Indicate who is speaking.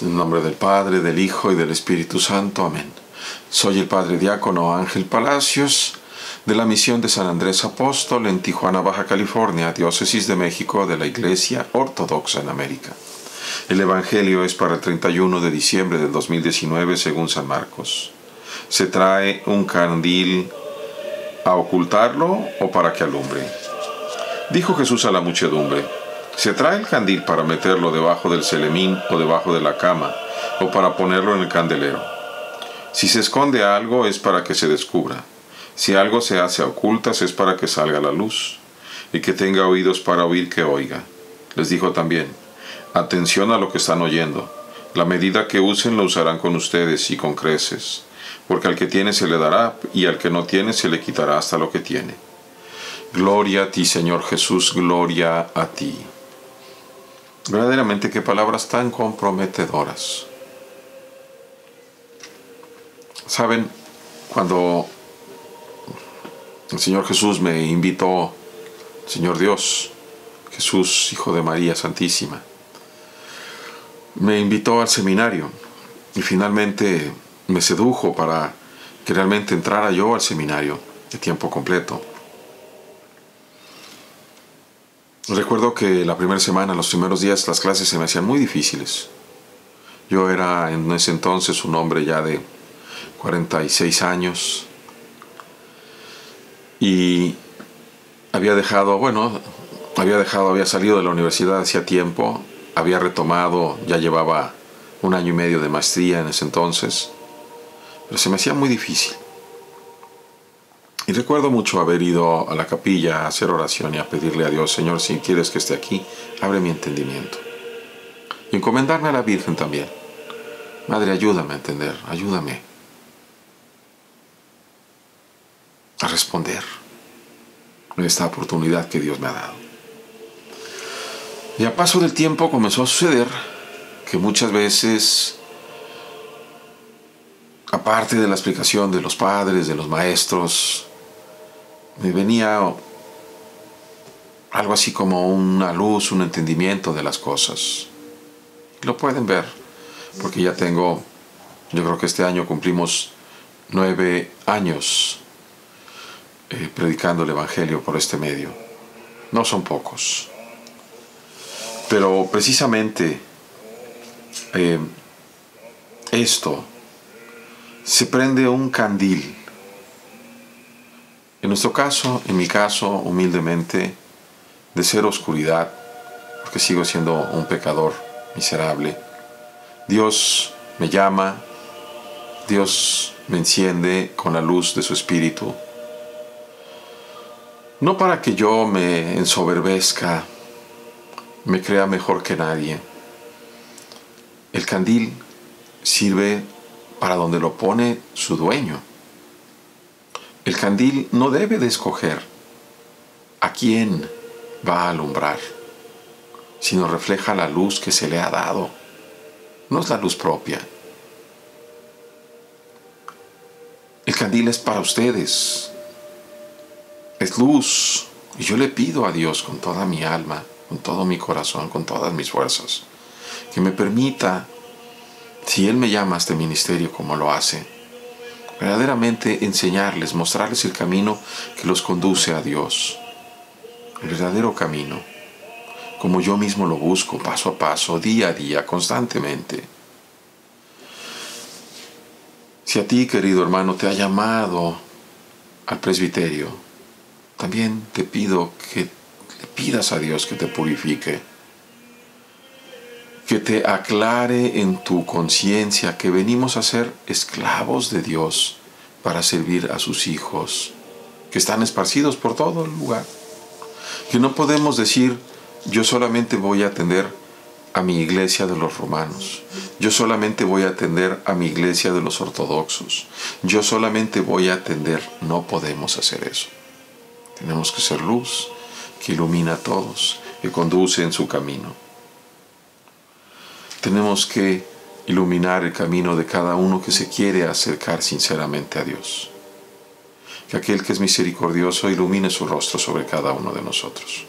Speaker 1: En el nombre del Padre, del Hijo y del Espíritu Santo. Amén. Soy el Padre Diácono Ángel Palacios, de la misión de San Andrés Apóstol en Tijuana, Baja California, Diócesis de México de la Iglesia Ortodoxa en América. El Evangelio es para el 31 de diciembre del 2019 según San Marcos. ¿Se trae un candil a ocultarlo o para que alumbre? Dijo Jesús a la muchedumbre, se trae el candil para meterlo debajo del celemín o debajo de la cama, o para ponerlo en el candelero. Si se esconde algo es para que se descubra. Si algo se hace a ocultas es para que salga la luz. Y que tenga oídos para oír que oiga. Les dijo también, atención a lo que están oyendo. La medida que usen lo usarán con ustedes y con creces. Porque al que tiene se le dará y al que no tiene se le quitará hasta lo que tiene. Gloria a ti, Señor Jesús, gloria a ti. Verdaderamente qué palabras tan comprometedoras. Saben, cuando el Señor Jesús me invitó, Señor Dios, Jesús, Hijo de María Santísima, me invitó al seminario y finalmente me sedujo para que realmente entrara yo al seminario de tiempo completo. Recuerdo que la primera semana, los primeros días, las clases se me hacían muy difíciles. Yo era en ese entonces un hombre ya de 46 años y había dejado, bueno, había dejado, había salido de la universidad hacía tiempo, había retomado, ya llevaba un año y medio de maestría en ese entonces, pero se me hacía muy difícil. Y recuerdo mucho haber ido a la capilla a hacer oración y a pedirle a Dios, Señor, si quieres que esté aquí, abre mi entendimiento. Y encomendarme a la Virgen también. Madre, ayúdame a entender, ayúdame a responder en esta oportunidad que Dios me ha dado. Y a paso del tiempo comenzó a suceder que muchas veces, aparte de la explicación de los padres, de los maestros, me venía algo así como una luz, un entendimiento de las cosas. Lo pueden ver, porque ya tengo, yo creo que este año cumplimos nueve años eh, predicando el Evangelio por este medio. No son pocos. Pero precisamente eh, esto se prende un candil nuestro caso, en mi caso, humildemente, de ser oscuridad, porque sigo siendo un pecador miserable, Dios me llama, Dios me enciende con la luz de su espíritu, no para que yo me ensoberbezca, me crea mejor que nadie. El candil sirve para donde lo pone su dueño. El candil no debe de escoger a quién va a alumbrar, sino refleja la luz que se le ha dado. No es la luz propia. El candil es para ustedes. Es luz. Y yo le pido a Dios con toda mi alma, con todo mi corazón, con todas mis fuerzas, que me permita, si Él me llama a este ministerio como lo hace, verdaderamente enseñarles, mostrarles el camino que los conduce a Dios, el verdadero camino, como yo mismo lo busco paso a paso, día a día, constantemente. Si a ti, querido hermano, te ha llamado al presbiterio, también te pido que le pidas a Dios que te purifique que te aclare en tu conciencia que venimos a ser esclavos de Dios para servir a sus hijos, que están esparcidos por todo el lugar. Que no podemos decir, yo solamente voy a atender a mi iglesia de los romanos, yo solamente voy a atender a mi iglesia de los ortodoxos, yo solamente voy a atender, no podemos hacer eso. Tenemos que ser luz que ilumina a todos, que conduce en su camino tenemos que iluminar el camino de cada uno que se quiere acercar sinceramente a Dios. Que aquel que es misericordioso ilumine su rostro sobre cada uno de nosotros.